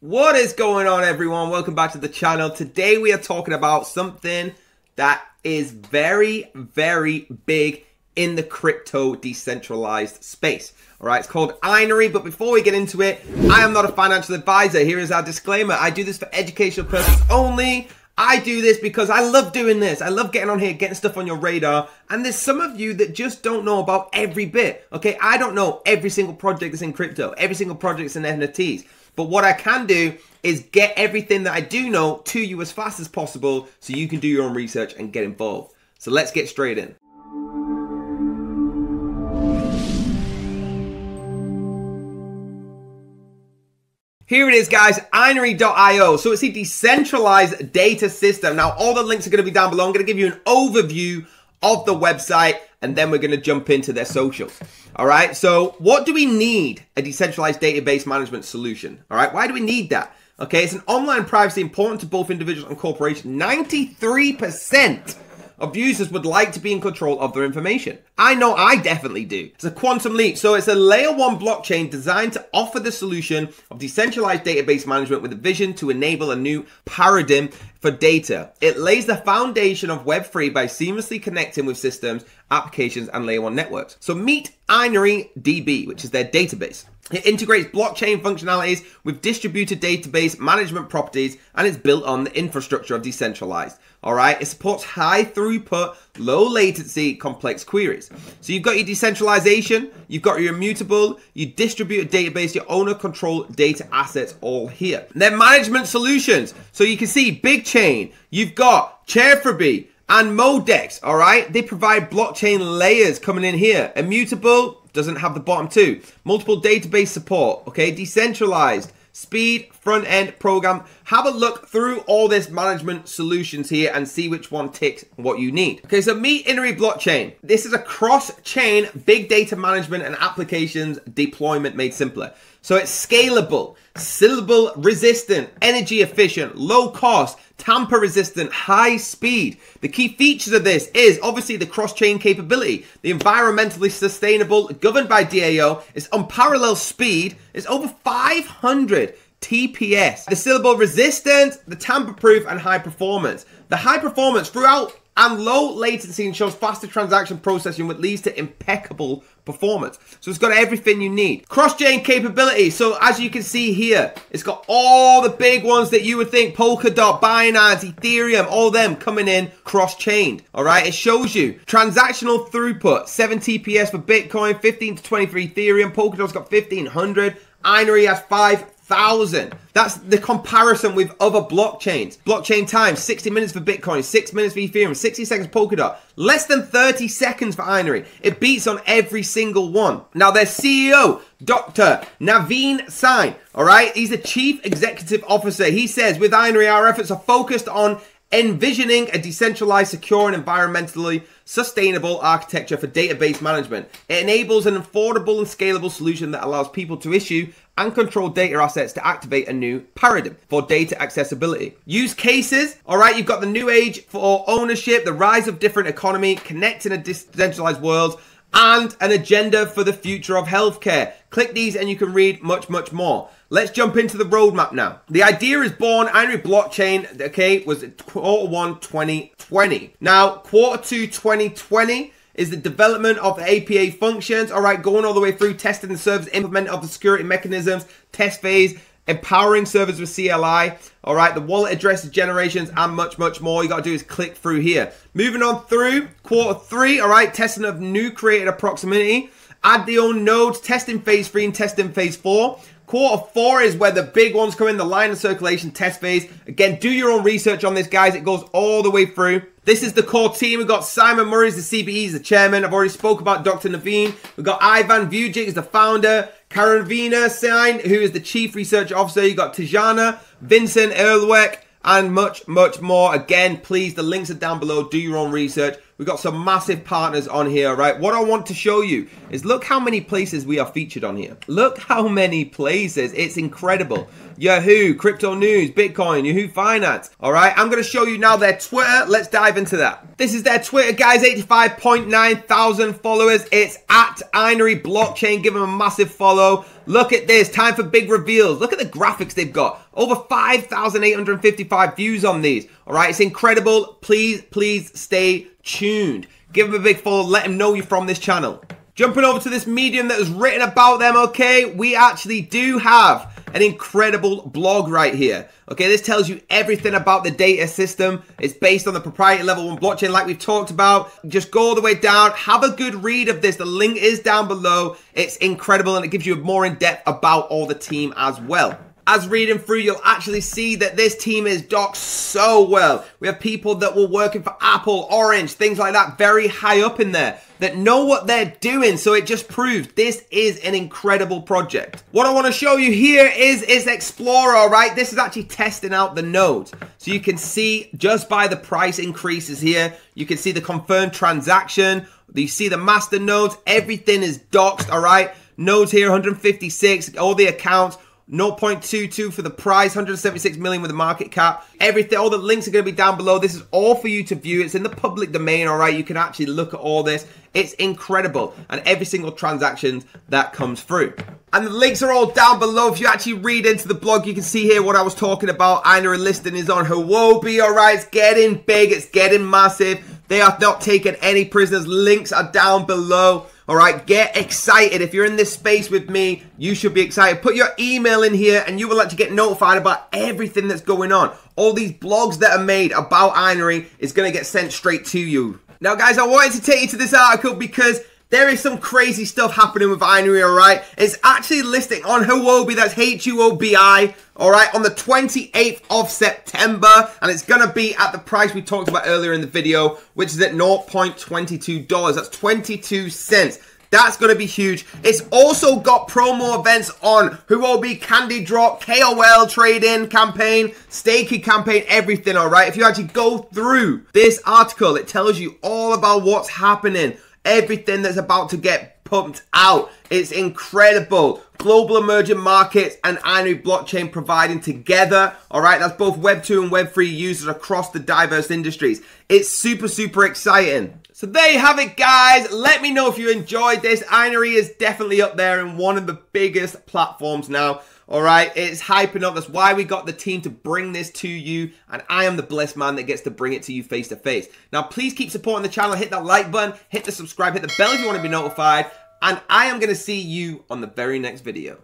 What is going on everyone? Welcome back to the channel. Today we are talking about something that is very, very big in the crypto decentralized space. All right, it's called Inery, but before we get into it, I am not a financial advisor. Here is our disclaimer. I do this for educational purposes only. I do this because I love doing this. I love getting on here, getting stuff on your radar. And there's some of you that just don't know about every bit. Okay, I don't know every single project that's in crypto, every single project that's in NFTs. But what I can do is get everything that I do know to you as fast as possible so you can do your own research and get involved. So let's get straight in. Here it is, guys, Inery.io. So it's a decentralized data system. Now, all the links are going to be down below. I'm going to give you an overview of the website and then we're going to jump into their socials. All right. So what do we need a decentralized database management solution? All right. Why do we need that? Okay. It's an online privacy important to both individuals and corporations. 93% of users would like to be in control of their information. I know I definitely do. It's a quantum leap. So it's a layer one blockchain designed to offer the solution of decentralized database management with a vision to enable a new paradigm for data. It lays the foundation of Web3 by seamlessly connecting with systems, applications, and layer one networks. So meet Inery DB, which is their database. It integrates blockchain functionalities with distributed database management properties and it's built on the infrastructure of decentralized. All right, it supports high throughput, low latency, complex queries. So you've got your decentralization, you've got your immutable, you distributed database, your owner control data assets all here. And then management solutions. So you can see Big Chain, you've got Chairfree and Modex. All right, they provide blockchain layers coming in here. Immutable doesn't have the bottom two. Multiple database support. Okay, decentralized speed, front end program. Have a look through all this management solutions here and see which one ticks what you need. Okay, so meet Inery Blockchain. This is a cross-chain big data management and applications deployment made simpler. So it's scalable, Sybil resistant, energy efficient, low cost, tamper resistant, high speed. The key features of this is obviously the cross-chain capability, the environmentally sustainable, governed by DAO, it's unparalleled speed, it's over 500 TPS. The Sybil resistant, the tamper proof, and high performance. The high performance throughout and low latency ensures faster transaction processing, which leads to impeccable performance. So it's got everything you need. Cross-chain capability. So as you can see here, it's got all the big ones that you would think, Polkadot, Binance, Ethereum, all them coming in cross-chained. All right, it shows you transactional throughput, 7 TPS for Bitcoin, 15 to 23 Ethereum, Polkadot's got 1500, Inery has 5 thousand. That's the comparison with other blockchains. Blockchain time, 60 minutes for Bitcoin, 6 minutes for Ethereum, 60 seconds Polkadot, less than 30 seconds for Inery. It beats on every single one. Now their CEO, Dr. Naveen Singh, all right, he's the chief executive officer. He says, with Inery, our efforts are focused on envisioning a decentralized, secure, and environmentally sustainable architecture for database management. It enables an affordable and scalable solution that allows people to issue and control data assets to activate a new paradigm for data accessibility. Use cases, all right, you've got the new age for ownership, the rise of different economy, connecting a decentralized world, and an agenda for the future of healthcare. Click these and you can read much, much more. Let's jump into the roadmap now. The idea is born, Inery Blockchain, okay, was quarter one 2020. Now, quarter two 2020 is the development of the API functions, all right, going all the way through testing the service, implement of the security mechanisms, test phase, empowering servers with CLI, all right, the wallet address generations, and much, much more. You got to do is click through here. Moving on through quarter three, all right, testing of new created proximity, add the own nodes, testing phase three and testing phase four. Quarter four is where the big ones come in, the line of circulation test phase. Again, do your own research on this, guys. It goes all the way through. This is the core team. We've got Simon Murray the CBE, he's the chairman. I've already spoke about Dr. Naveen. We've got Ivan Vujic the founder. Karen Vina Sain, who is the chief research officer. You've got Tajana, Vincent Erlweck, and much, much more. Again, please, the links are down below. Do your own research. We've got some massive partners on here, right? What I want to show you is look how many places we are featured on here. Look how many places. It's incredible. Yahoo, Crypto News, Bitcoin, Yahoo Finance. All right, I'm going to show you now their Twitter. Let's dive into that. This is their Twitter, guys. 85.9 thousand followers. It's at Inery Blockchain. Give them a massive follow. Look at this. Time for big reveals. Look at the graphics they've got. Over 5,855 views on these. All right, it's incredible. Please, please stay tuned. Give them a big follow. Let them know you're from this channel. Jumping over to this medium that was written about them, okay, we actually do have an incredible blog right here. Okay, this tells you everything about the data system. It's based on the proprietary level one blockchain like we've talked about. Just go all the way down, have a good read of this. The link is down below. It's incredible and it gives you more in depth about all the team as well as reading through, you'll actually see that this team is docked so well. We have people that were working for Apple, Orange, things like that, very high up in there that know what they're doing. So it just proves this is an incredible project. What I want to show you here is, is Explorer, right? This is actually testing out the nodes. So you can see just by the price increases here, you can see the confirmed transaction. You see the master nodes, everything is doxed, all right? Nodes here, 156, all the accounts, 0.22 for the price, 176 million with the market cap. Everything, all the links are going to be down below. This is all for you to view. It's in the public domain, all right? You can actually look at all this. It's incredible. And every single transaction that comes through. And the links are all down below. If you actually read into the blog, you can see here what I was talking about. Inery listing is on Huobi, all right? It's getting big. It's getting massive. They are not taking any prisoners. Links are down below. All right, get excited. If you're in this space with me, you should be excited. Put your email in here and you will actually get notified about everything that's going on. All these blogs that are made about Inery is going to get sent straight to you. Now, guys, I wanted to take you to this article because there is some crazy stuff happening with Inery, alright? It's actually listing on Huobi, that's H-U-O-B-I, alright, on the 28th of September, and it's gonna be at the price we talked about earlier in the video, which is at $0.22. That's 22 cents. That's going to be huge. It's also got promo events on Huobi Candy Drop, KOL trading campaign, staking campaign, everything, all right? If you actually go through this article, it tells you all about what's happening everything that's about to get pumped out. It's incredible. Global emerging markets and Inery blockchain providing together. All right, that's both Web 2 and Web 3 users across the diverse industries. It's super, super exciting. So there you have it, guys. Let me know if you enjoyed this. Inery is definitely up there in one of the biggest platforms now. All right, it's hyping up. That's why we got the team to bring this to you, and I am the blessed man that gets to bring it to you face to face. Now, please keep supporting the channel. Hit that like button, hit the subscribe, hit the bell if you want to be notified, and I am going to see you on the very next video.